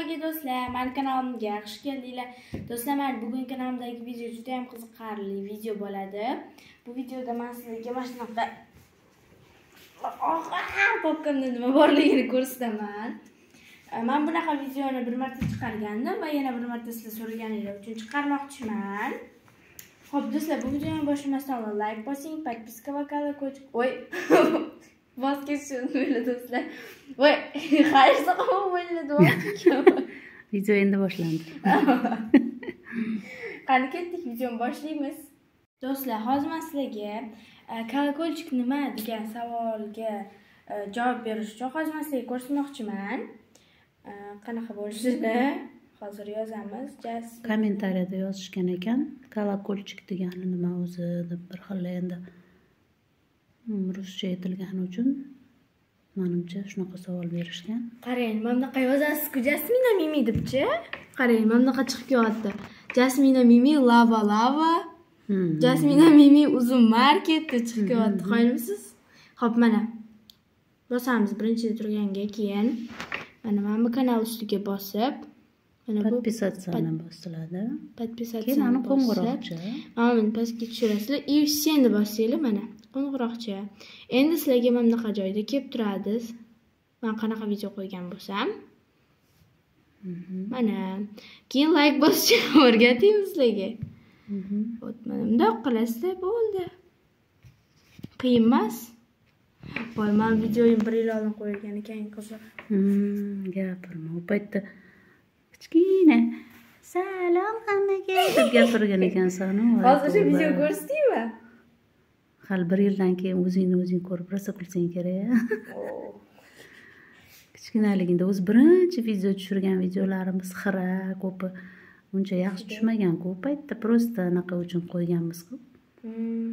hammaga do'stlar mani kanalimga xush keldinglar. Do'stlar mana bugungi kanalimdagi video juda ham qiziqarli video bo'ladi. Bu videoda man sizlarga mana shunaqa popkamda nima borligini ko'rsataman. Man bunaqa videoni bir marta chiqargandim va yana bir marta sizlar so'raganinglar uchun chiqarmoqchiman. Ho'p do'stlar bu videoni boshlamasdan oldin bosing подписка va колокольчик voy voz kechishni o'yla do'stlar voy qayerda qolib o'yladi video endi boshlandi qani ketdik videoni boshlaymiz do'stlar hozir man sizlarga колокольчик nima degan savolga e, javob berish uchun hozir man sizlarga ko'rsatmoqchiman e, qanaqa bo'lishini hozir yozamiz kommentariyada yozishgan ekan колокольчик degani nima o'zi deb bir xil endi ruscha aytilgani uchun manimcha shunaqa savol berishgan. Qarang mana bunaqa yozasiz-ku jasmina mimi debchi. Qarang mana bunaqa chiqib kelyapti. Jasmina mimi lava lava. Hmm. jasmina mimi uzun market deb chiqib kelyapti. Qoyilmisiz ho'p mana. Bosamiz birinchida turganga keyin mana mana bu kanal ustiga bosib mana bu подписаться bosiladi подписаться keyin ani qo'ng'iroqcha. mana buni pastga tushirasizlar. И seni bossanglar mana qo'ng'iroqcha endi sizlarga mana bunaqa joyda kelib turadi. Man qanaqa video qo'ygan bo'lsam? Mhm. mana keyin layk bosishni o'rgataymi sizlarga. Mhm. вот mana bundoq qilasizlar bo'ldi. Qiyin emas. Voy man videoyim bir yil oldin qo'yilgan ekan qiziq. Hmm, gapirma u paytda kichkina salom hammaga deb gapirgan ekansan hozir o'sha tavba. video ko'rsatdingmi hali bir yildan keyin o'zingni o'zing ko'rib rosa kulsang kerak kichkinaligingda o'zi birinchi video tushirgan videolarimiz xira ko'pi. Uncha yaxshi tushmaganku u paytda просто anaqa uchun qo'yganmiz-ku Hmm,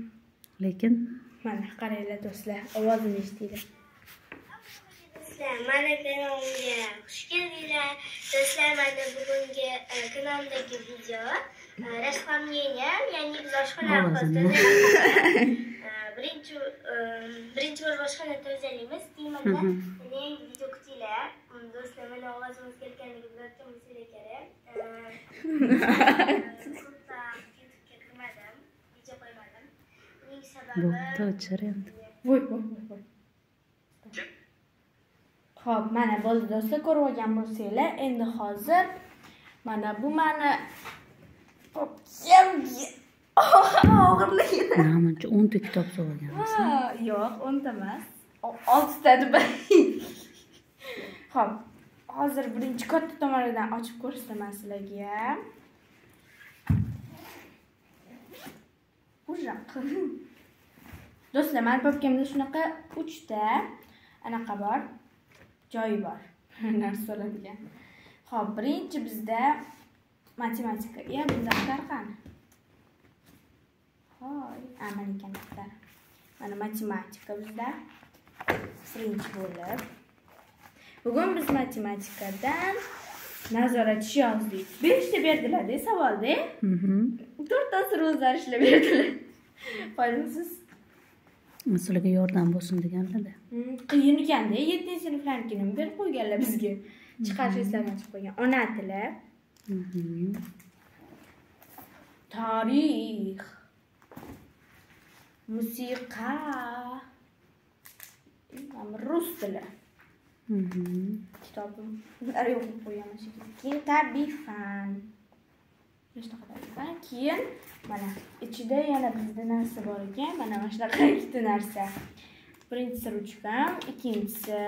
lekin mana qaranglar do'stlar ovozini eshitinglar Do'stlar, mana kanalimga xush keldinglar. Do'stlar, mana bugungi e, kanalimdagi video расхламление, ya'ni oshxona birinchi birinchi bor oshxona tozalaymiz. Yana yangi video kutinglar. Do'stlar, mana ovozimiz kelganligi bilan bilsanglar kerak. Kirmadim, video qo'ymadim. Buning sababi bo'pti o'chir endi voy voy voy ho'p mana bo'ldi do'stlar ko'rib olgan bo'lsanglar endi hozir mana bu mani namancha o'nta kitob sovg'aganmiz Ha, yo'q o'nta emas O- oltita deb ho'p hozir birinchi katta tomonidan ochib ko'rsataman sizlarga Ужаق. do'stlar mani papkamda shunaqa uchta anaqa bor joyi bor narsa soladigan ho'p birinchi bizda matematika. Bu daftar qani hoy a mana matematika bizda birinchi bo'lib bugun biz matematikadan nazoratchi yozdik beshta berdilarda savolda to'rttasini o'zlari ishlab berdilar qoyilmisiz sizlarga yordam bo'lsin deganlarda qiyin ekanda yettinchi sinflarnikini berib qo'yganlar bizga chiqarish eslamay qo'ygan ona tili Mhm. tarix musiqa rus tili kitobim ular yo'q qilib qo'yganman shekilli keyin tabiiy fan nechta tabiiy fan keyin mana ichida yana bizda narsa bor ekan mana mana shunaqa ikkita narsa birinchisi ruchkam ikkinchisi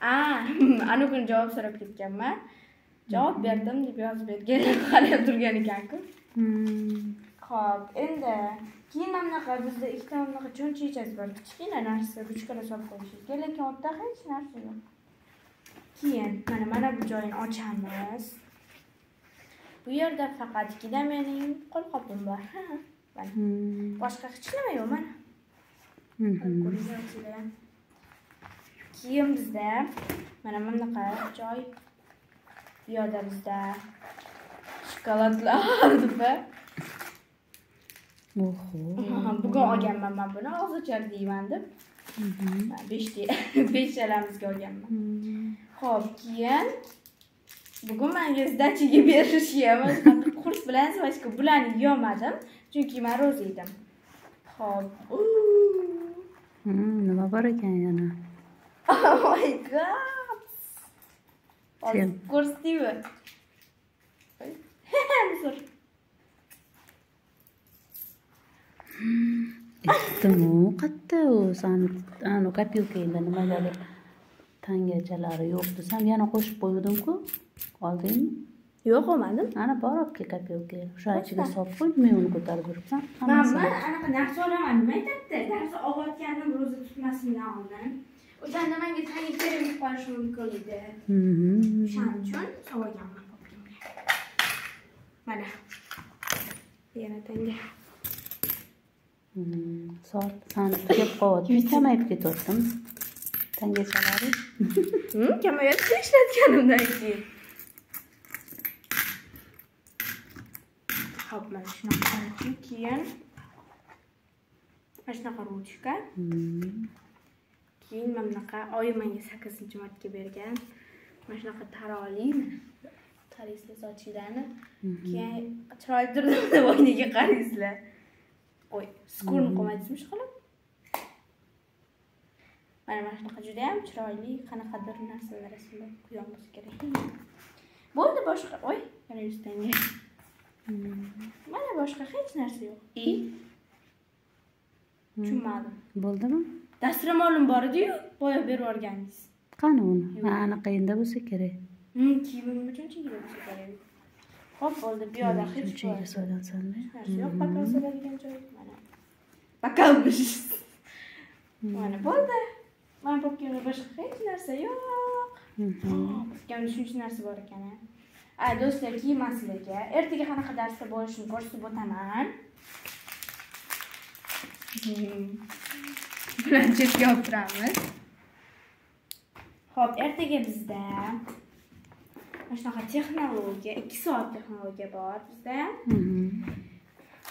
a anukini javob so'rab ketganman javob berdim deb yozib berganlar qarab turgan ekanku Hmm. Xo'p, endi keyin mana bunaqa bizda ikkita bunaqa cho'nchaychasi bor, kichkina narsa, ruchkalar solib qo'yishga, lekin u yerda hech narsa yo'q. Keyin mana mana bu joyini ochamiz. Bu yerda faqatgina mening qo'lqopim bor. Hmm. Boshqa hech nima yo'q mana. Mhm. Keyin bizda mana bunaqa joy. Bu yerda bizda shokoladlar deb oho bugun olganman man buni og'iz ochar deyman deb Man beshta beshalamizga olganman Hmm. Xo'p, keyin bugun menga sdachaga berishyapti. Kurs bilan svachka bularni yeyolmadim, chunki men ro'za edim. Uuu. Hmm, nima bor ekan yana Oh my god. Hozir ko'rsatdingmi? Zo'r. aytdimu qayerda u sani anu kopilkangda nimalar tangachalari yo'q desam yana qo'shib qo'yuvdimku oldingmi Yo'q, olmadim. ana bor olib kel kopilka o'sha ichiga solib qo'y men uni ko'tarib yuribsan Mana hammasini anaqa narsa olaman nima aytadi? Dars olayotganim ro'za tutmasimdan oldin. O'shanda menga tanga kerak bo'lib qolishi mumkin edi. Mhm. O'shaning uchun popimga. Mana. Yana tanga. Sol sani tugab qolyapti kamayib ketyaptimi tangachalari Hmm, kamayapti ishlatganimdan keyin. Hop, mana shunaqa keyin mana shunaqa ruchka. Keyin mana bunaqa oyim menga 8 martga bergan. Mana shunaqa taroli. Qaraysizlar sochinglarni. Keyin chiroyli turdim deb oynaga qaraysizlar. Qo'y, skurni qo'ymaysizmi shu qilib? Mana mana shunaqa juda ham chiroyli, qanaqadir narsalar rasmlab quygan bo'lsa kerak. Bo'ldi boshqa. Oy, yana yuztanga. Mana boshqa hech narsa yo'q. I. Tushunmadim. bo'ldimi Dastromolim bor edi-yu, boya berib yuborganingiz. qani uni ha anaqa endi bo'lsa kerak Hmm, kiyimim uchun chegara bo'lsa kerak. Hop, bo'ldi. Bu yoqda hech narsa solgansanda yo'q. Bakal soladigan joy mana. Bakalmish. Mana bo'ldi. Mana popkimda boshqa hech narsa yo'q. Popkimda shuncha narsa bor ekan. Ay, do'stlar, kiyman sizlarga. Ertaga qanaqa darsda bo'lishini ko'rsatib o'taman. Planshetga olib turamiz. Xo'p, ertaga bizda mana shunaqa texnologiya, 2 soat texnologiya bor bizda.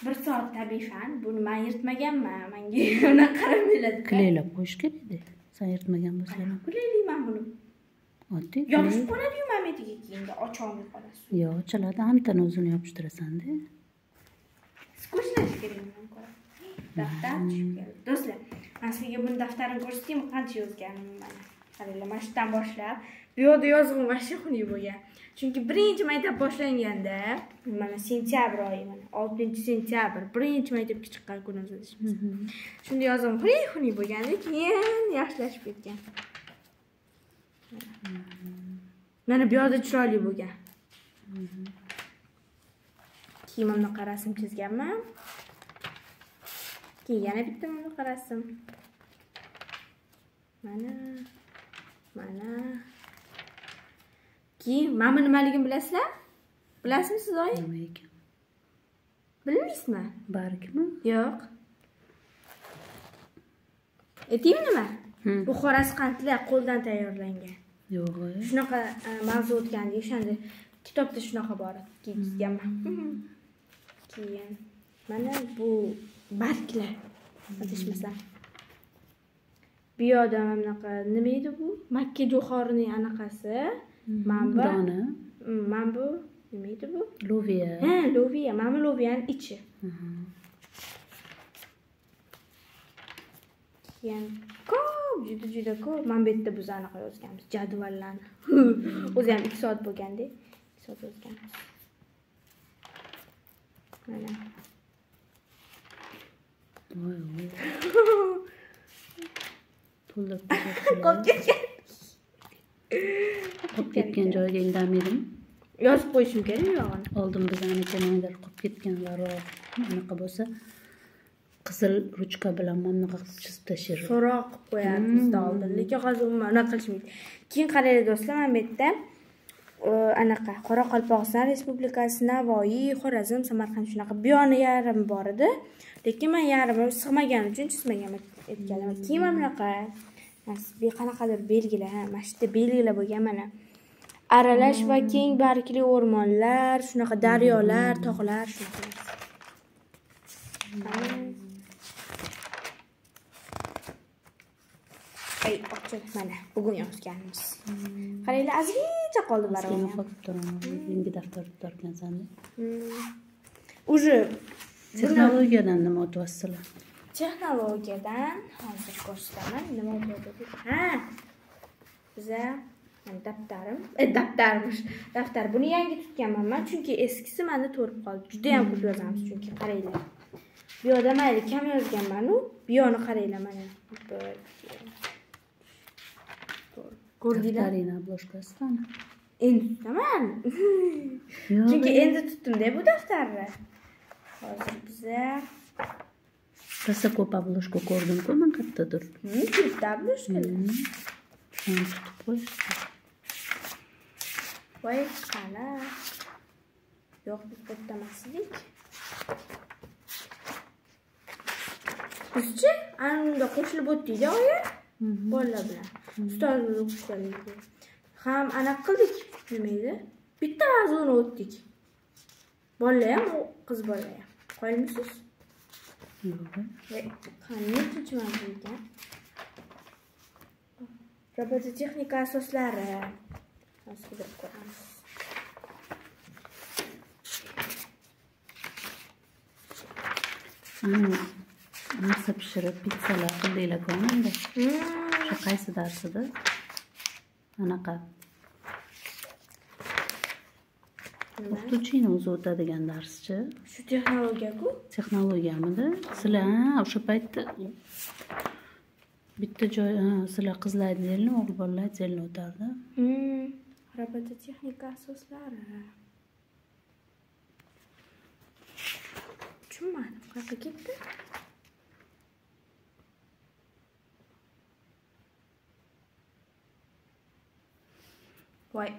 Bir soat tabiiy fan. Buni men yirtmaganman. Menga unaqa qaramanglar. kilaylab qo'yish kerak edi san yirtmagan bo'lsang Kulayman buni. oddiy Yopishib qoladi-yu mametiga keyinga ocholmay qolasiz. yo'q ochiladi hamtani o'zini yopishtirasan-da Skучnash kerak men ko'ra. Daftar tushib keldi. Do'stlar, men sizga buni daftarini ko'rsataymi qancha yozganimni mana. Qaranglar, mana shudan boshlab bu yoqda yozuvim vashsha xunuk bo'lgan. Chunki birinchi maktab boshlanganda, mana sentyabr oyi mana 6 sentyabr, birinchi maktabga chiqqan kunimiz edi. Shunda yozuvim xunuk xunuk bo'lganda, keyin yaxshilashib ketgan. Mana bu yoqda chiroyli bo'lgan. Kiyimimni qarasam chizganman. Keyin yana bitta mana qarasam. Mana mana keyin mana bu nimaligini bilasizlar? Bilasizmi siz oyi? nima ekan Bilmaysizmi? bargmi Yo'q. Aytaymi nima? Hmm. Bu xorazqandlar qo'ldan tayyorlangan. yo'q. Shunaqa e, mavzu o'tganda o'shanda kitobda shunaqa bor kiyganman. Keyin mana bu barglar. Adashmasam. Bu yoqda mana bunaqa nima edi bu? Makka jo'xorining anaqasi. Manba. dona Mm, Mana bu nima edi bu? loviya Ha, loviya. Mana bu loviyani ichi. Keyin ko'p, juda juda ko'p. Mana bu yerda biz anaqa yozganmiz, jadvallarni. O'zi ham 2 soat bo'lganda, 2 soat yozganmiz. Mana. To'ldirib Qolib ketgan. qolib ketgan joyiga indamaydimi Yozib qo'yishim kerak yog'ini. oldin bizaniki nimadir qolib ketganlarroq anaqa bo'lsa qizil ruchka bilan mana bunaqa qilib chizib tashlaydi So'roq qilib qo'yadi bizda oldin, lekin hozir umuman unaqa qilishmaydi. Keyin qaranglar do'stlar, mana bu yerda anaqa Qoraqalpog'iston Respublikasi, Navoiy, Xorazm, Samarqand shunaqa bu yoni yarim bor edi. Lekin men yarimini sig'magani uchun chizmaganman aytganim. Keyin mana bunaqa bu qanaqadir belgilar, ha, mana shu yerda belgilar bo'lgan mana. Aralash va keng bargli o'rmonlar, shunaqa daryolar, tog'lar, shunaqa. narsa. uchun mana bugun yozganmiz qaranglar ozgincha qoldi barobar qolib turaman. Yangi daftar tutarkansan. уже Texnologiyadan nima o'tyapsizlar? texnologiyadan hozir ko'rsataman nima ha biza daftarim. E daftarmish. Daftar buni yangi tutganman man chunki eskisi mani to'lib qoldi. Judayam ko'p yozamiz chunki qaranglar. Bu yoqda mayli kam yozganmanu. Bu yoqni qaranglar mana Daftaringni obложкasi qani? endi tutaman chunki endi tutdimda bu daftarni hozir biza rosa ko'p obложка ko'rdim-ku men qayerdadir. Обложкада Hmm. Shuni tutib qo'yishdi. voy qani yo'q biz bittamas edik bizchi ana unda qo'shilib o'tdikda oyi. Bolalar bilan. Ustozimiz o'qitganligi ham anaqa qildik. Nima edi? Bitta mavzuni o'tdik. Bolalar ham qiz bolalar ham. Qoyilmisiz? Yo'q. Qani nechinchi mavzu ekan robototexnika asoslari. Hozir qidirib ko'ramiz. Ana narsa pishirib pitsalar qildinglar-ku endi. Hmm, Shu qaysi darsida? Anaqa o'qituvchini o'zi o'tadigan darschi. shu texnologiyaku Texnologiyamidi? Sizlar ha, o'sha paytda bitta joy, sizlar qizlar zelni, o'g'il bolalar zelni o'tardi. Robototexnika asoslari tushunmadim qayerga ketdi voy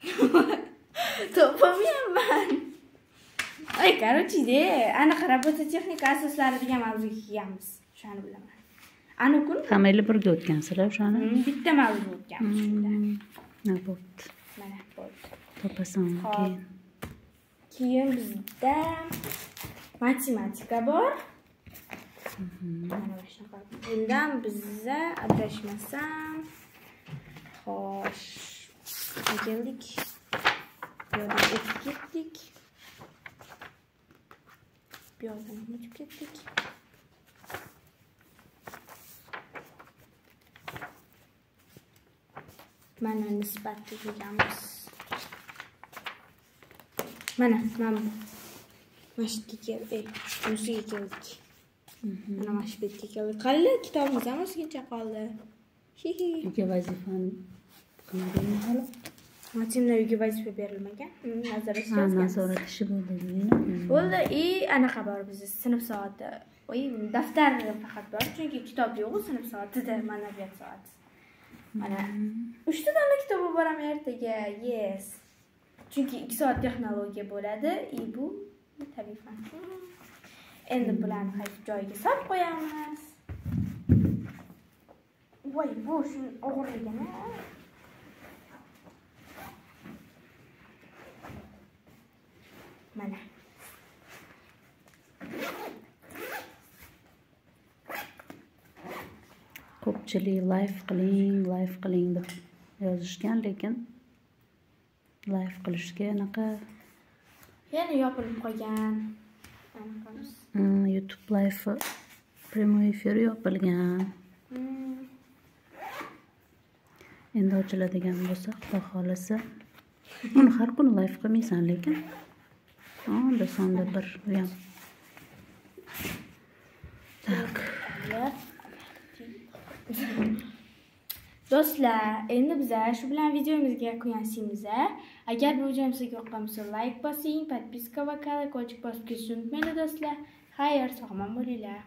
topamayapman ay короче de anaqa robototexnika asoslari degan mavzuga kelganmiz o'shani bilaman. Ana kun Hammanglar birga o'tgansizlar o'shani? mm, bitta mavzu o'tganmiz shunda. Ha, bo'pti. mana bo'ldi Topasan keyin. keyin bizda matematika bor bundan biza adashmasam xo'sh keldik bu yoqdan o'tib ketdik bu yoqdan ham o'tib ketdik mana nisbatga kelganmiz mana mana bu mana shu yerga keldik keldik mana shu betga keldik qaranglar kitobimiz ham ozgincha qoldi. Uyga vazifani qilmadingmi hali? Matimda uyga vazifa berilmagan. Hmm, nazorat Ha, nazorat ishi bo'ldi dedingmi? bo'ldi и anaqa bor bizda sinf soati. Oy daftar faqat bor chunki kitob yo'q sinf soatida ma'naviyat soati. Mana uchta dona kitob olib boraman ertaga yes. Chunki ikki soat texnologiya bo'ladi и bu tabiiy fan endi bularni qaytib joyiga solib qo'yamiz. Voy bu shuni og'irligini. Mana. Ko'pchilik live qiling, live qiling deb yozishgan, lekin live qilishga anaqa yana yopilib qolgan YouTube live прямой efir yopilgan. Endi ochiladigan bo'lsa, Xudo xohlasa Uni har kuni live qilmaysan, lekin onda sonda bir u ham. Tak. do'stlar endi biza shu bilan videomizga yakun yasaymiz agar bu videom sizga yoqqan bo'lsa layk bosing подписка va колокольчик bosib ketishni unutmanglar do'stlar خير تغمم لله